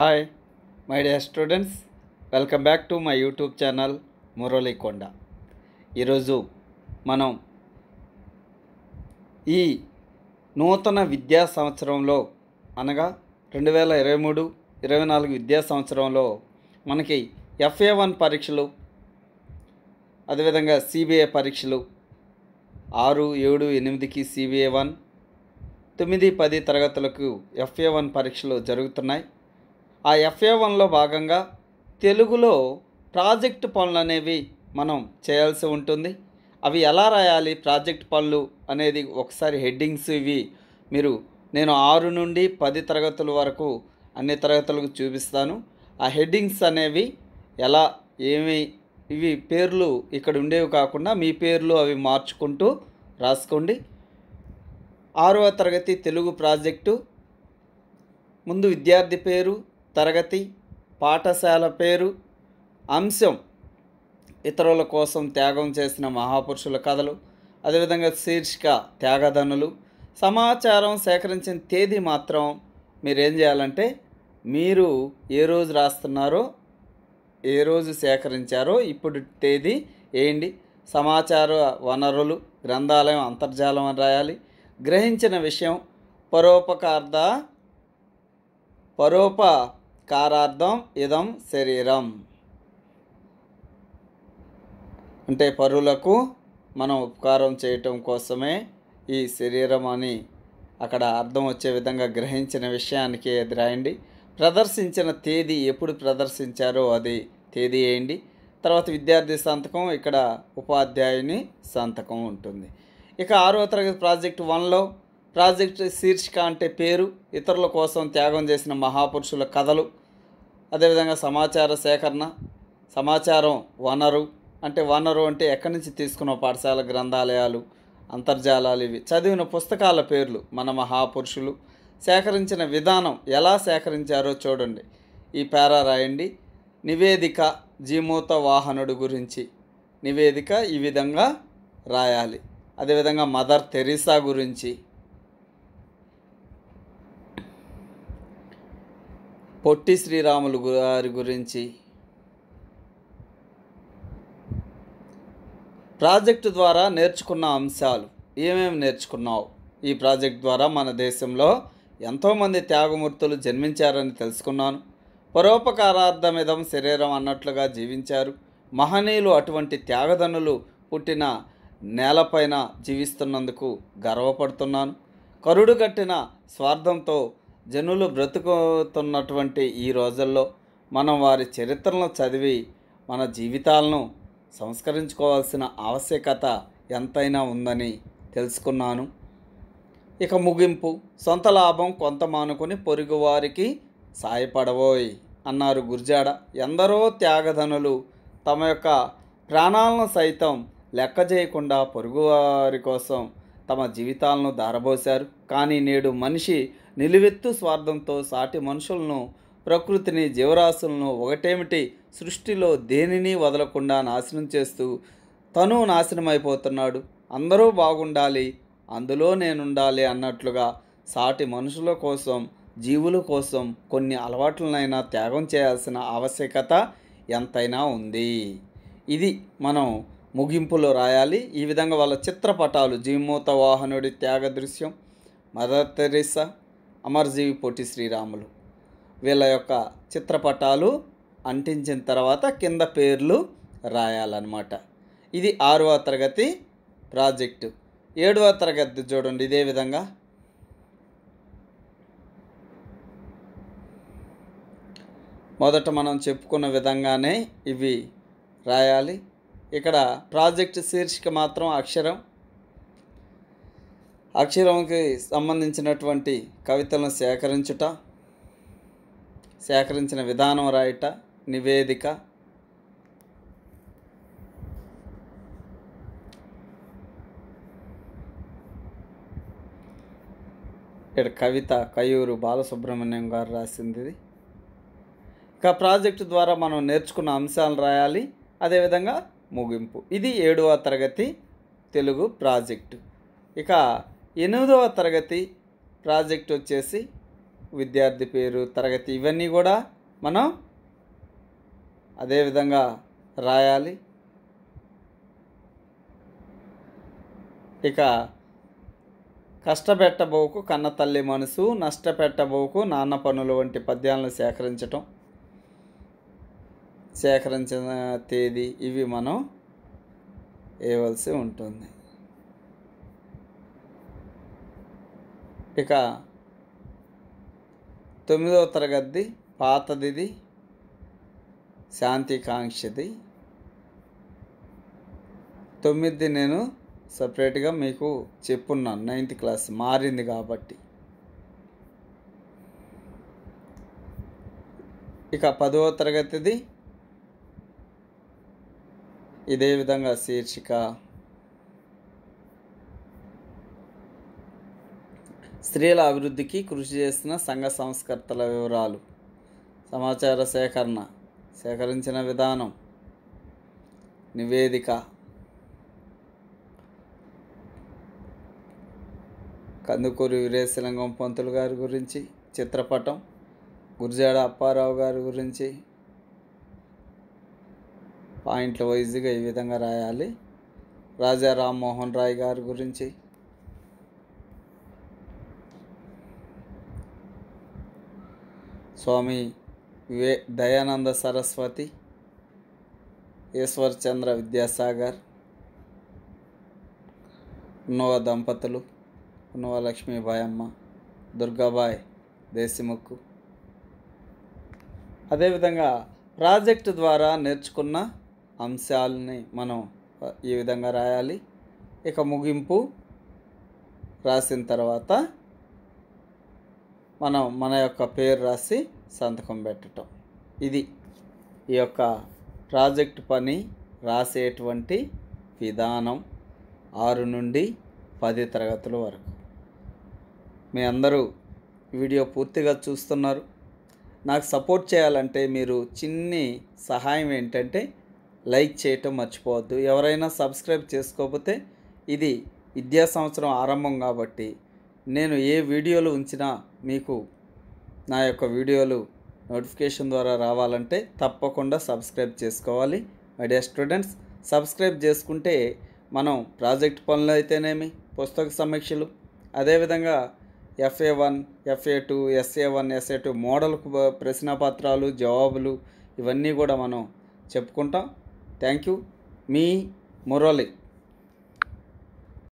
Hi my dear students welcome back to my YouTube channel Muralikonda ఈరోజు మనం ఈ నూతన విద్యా సంవత్సరంలో అనగా రెండు వేల ఇరవై మూడు ఇరవై నాలుగు విద్యా సంవత్సరంలో మనకి ఎఫ్ఏ వన్ పరీక్షలు అదేవిధంగా సిబిఐ పరీక్షలు ఆరు ఏడు ఎనిమిదికి సిబిఐ వన్ తొమ్మిది పది తరగతులకు ఎఫ్ఏ వన్ పరీక్షలు జరుగుతున్నాయి. ఆ ఎఫ్ఏ వన్లో భాగంగా తెలుగులో ప్రాజెక్ట్ పనులు అనేవి మనం చేయాల్సి ఉంటుంది. అవి ఎలా రాయాలి? ప్రాజెక్ట్ పనులు అనేది ఒకసారి హెడ్డింగ్స్ ఇవి. మీరు నేను ఆరు నుండి పది తరగతుల వరకు అన్ని తరగతులకు చూపిస్తాను. ఆ హెడ్డింగ్స్ అనేవి ఎలా ఏమి ఇవి పేర్లు ఇక్కడ ఉండేవి కాకుండా మీ పేర్లు అవి మార్చుకుంటూ రాసుకోండి. ఆరవ తరగతి తెలుగు ప్రాజెక్టు. ముందు విద్యార్థి పేరు తరగతి పాఠశాల పేరు అంశం ఇతరుల కోసం త్యాగం చేసిన మహాపురుషుల కథలు అదేవిధంగా శీర్షిక త్యాగధనులు సమాచారం సేకరించిన తేదీ మాత్రం మీరేం చేయాలంటే మీరు ఏ రోజు రాస్తున్నారో ఏ రోజు సేకరించారో ఇప్పుడు తేదీ వేయండి సమాచార వనరులు గ్రంథాలయం అంతర్జాలం అని రాయాలి. గ్రహించిన విషయం పరోపకార్థ పరోప కారార్థం ఇదం శరీరం. అంటే పరులకు మనం ఉపకారం చేయటం కోసమే ఈ శరీరం అని అక్కడ అర్థం వచ్చే విధంగా గ్రహించిన విషయానికి అది రాయండి. ప్రదర్శించిన తేదీ ఎప్పుడు ప్రదర్శించారో అది తేదీ వేయండి. తర్వాత విద్యార్థి సంతకం ఇక్కడ ఉపాధ్యాయుని సంతకం ఉంటుంది. ఇక ఆరో తరగతి ప్రాజెక్ట్ వన్లో ప్రాజెక్ట్ శీర్షిక అంటే పేరు ఇతరుల కోసం త్యాగం చేసిన మహాపురుషుల కథలు అదేవిధంగా సమాచార సేకరణ సమాచారం వనరు అంటే వనరు అంటే ఎక్కడి నుంచి తీసుకున్న పాఠశాల గ్రంథాలయాలు అంతర్జాలాలు ఇవి. చదివిన పుస్తకాల పేర్లు మన మహాపురుషులు. సేకరించిన విధానం ఎలా సేకరించారో చూడండి. ఈ పేరా రాయండి. నివేదిక జీమూత వాహనుడు గురించి. నివేదిక ఈ విధంగా రాయాలి. అదేవిధంగా మదర్ తెరీసా గురించి. పొట్టి శ్రీరాములు గారి గురించి. ప్రాజెక్టు ద్వారా నేర్చుకున్న అంశాలు. ఏమేమి నేర్చుకున్నావు? ఈ ప్రాజెక్ట్ ద్వారా మన దేశంలో ఎంతోమంది త్యాగమూర్తులు జన్మించారని తెలుసుకున్నాను. పరోపకారార్థమిదం శరీరం అన్నట్లుగా జీవించారు. మహనీయులు అటువంటి త్యాగదనులు పుట్టిన నేలపైన జీవిస్తున్నందుకు గర్వపడుతున్నాను. కరుడు కట్టిన స్వార్థంతో జనులు బ్రతుకుతున్నటువంటి ఈ రోజుల్లో మనం వారి చరిత్రను చదివి మన జీవితాలను సంస్కరించుకోవాల్సిన ఆవశ్యకత ఎంతైనా ఉందని తెలుసుకున్నాను. ఇక ముగింపు సొంత లాభం కొంత మానుకొని పొరుగువారికి సాయపడవోయ్ అన్నారు గుర్జాడ. ఎందరో త్యాగధనులు తమ యొక్క ప్రాణాలను సైతం లెక్క చేయకుండా పొరుగువారి కోసం తమ జీవితాలను దారబోశారు కానీ నేడు మనిషి నిలువెత్తు స్వార్థంతో సాటి మనుషులను ప్రకృతిని జీవరాశులను ఒకటేమిటి? సృష్టిలో దేనిని వదలకుండా నాశనం చేస్తూ తను నాశనం అయిపోతున్నాడు అందరూ బాగుండాలి అందులో నేనుండాలి అన్నట్లుగా సాటి మనుషుల కోసం జీవుల కోసం కొన్ని అలవాట్లనైనా త్యాగం చేయాల్సిన ఆవశ్యకత ఎంతైనా ఉంది. ఇది మనం ముగింపులో రాయాలి. ఈ విధంగా వాళ్ళ చిత్రపటాలు జీమూత వాహనుడి త్యాగ దృశ్యం మదర్ తెరీసా అమర్జీవి పొట్టి శ్రీరాములు. వీళ్ళ యొక్క చిత్రపటాలు అంటించిన తర్వాత కింద పేర్లు రాయాలన్నమాట. ఇది ఆరవ తరగతి ప్రాజెక్టు. ఏడవ తరగతి చూడండి ఇదే విధంగా. మొదట మనం చెప్పుకున్న విధంగానే ఇవి రాయాలి. ఇక్కడ ప్రాజెక్ట్ శీర్షిక మాత్రం అక్షరం. అక్షరంకి సంబంధించినటువంటి కవితలను సేకరించుట సేకరించిన విధానం రాయట నివేదిక. ఇక్కడ కవిత కయూరు బాలసుబ్రహ్మణ్యం గారు రాసింది ఇది. ఇక ప్రాజెక్టు ద్వారా మనం నేర్చుకున్న అంశాలు రాయాలి. అదేవిధంగా ముగింపు. ఇది ఏడవ తరగతి తెలుగు ప్రాజెక్టు. ఇక ఎనిమిదవ తరగతి ప్రాజెక్ట్ వచ్చేసి విద్యార్థి పేరు తరగతి ఇవన్నీ కూడా మనం అదేవిధంగా రాయాలి. ఇక కష్టపెట్టబోకు కన్న తల్లి మనసు నష్టపెట్టబోకు నాన్న పనులు వంటి పద్యాలను సేకరించటం. సేకరించిన తేదీ ఇవి మనం వేయవలసి ఉంటుంది. ఇక తొమ్మిదవ తరగతి పాతదిది శాంతికాంక్షది. తొమ్మిది నేను సపరేట్గా మీకు చెప్పున్నాను. నైన్త్ క్లాస్ మారింది కాబట్టి. ఇక పదవ తరగతిది ఇదే విధంగా శీర్షిక. స్త్రీల అభివృద్ధికి కృషి చేసిన సంఘ సంస్కర్తల వివరాలు. సమాచార సేకరణ సేకరించిన విధానం నివేదిక. కందుకూరి వీరేశలింగం పంతులు గారి గురించి చిత్రపటం. గురిజాడ అప్పారావు గారి గురించి పాయింట్ల వైజ్గా ఈ విధంగా రాయాలి. రాజా రామ్మోహన్ రాయ్ గారి గురించి. స్వామి వివే దయానంద సరస్వతి ఈశ్వర్ చంద్ర విద్యాసాగర్ ఉన్నవ దంపతులు ఉన్నవ లక్ష్మీబాయి అమ్మ దుర్గాబాయ్ దేశముక్కు. అదేవిధంగా ప్రాజెక్టు ద్వారా నేర్చుకున్న అంశాలని మనం ఈ విధంగా రాయాలి. ఇక ముగింపు రాసిన తర్వాత మనం మన యొక్క పేరు రాసి సంతకం పెట్టడం ఇది ఈ యొక్క ప్రాజెక్ట్ పని రాసేటువంటి విధానం ఆరు నుండి పది తరగతుల వరకు. మీ అందరూ వీడియో పూర్తిగా చూస్తున్నారు. నాకు సపోర్ట్ చేయాలంటే మీరు చిన్ని సహాయం ఏంటంటే లైక్ చేయటం మర్చిపోవద్దు. ఎవరైనా సబ్స్క్రైబ్ చేసుకోకపోతే ఇది విద్యా సంవత్సరం ఆరంభం కాబట్టి నేను ఏ వీడియోలు ఉంచినా మీకు నా యొక్క వీడియోలు నోటిఫికేషన్ ద్వారా రావాలంటే తప్పకుండా సబ్స్క్రైబ్ చేసుకోవాలి. మై డియర్ స్టూడెంట్స్ సబ్స్క్రైబ్ చేసుకుంటే మనం ప్రాజెక్ట్ పనులు అయితేనేమి పుస్తక సమీక్షలు అదేవిధంగా FA one FA two SA one SA two model ప్రశ్నపత్రాలు జవాబులు ఇవన్నీ కూడా మనం చెప్పుకుంటాం. Thank you me Murali